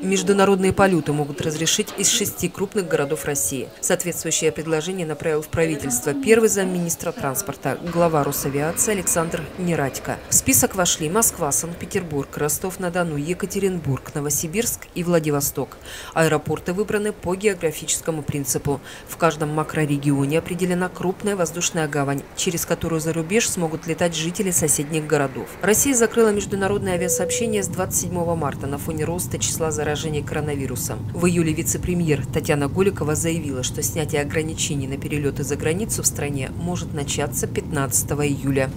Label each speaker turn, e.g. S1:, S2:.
S1: Международные полеты могут разрешить из шести крупных городов России. Соответствующее предложение направил в правительство первый замминистра транспорта, глава Росавиации Александр Нерадько. В список вошли Москва, Санкт-Петербург, Ростов-на-Дону, Екатеринбург, Новосибирск и Владивосток. Аэропорты выбраны по географическому принципу. В каждом макрорегионе определена крупная воздушная гавань, через которую за рубеж смогут летать жители соседних городов. Россия закрыла международное авиасообщение с 27 марта на фоне роста числа зараженных заражения коронавирусом. В июле вице-премьер Татьяна Голикова заявила, что снятие ограничений на перелеты за границу в стране может начаться 15 июля.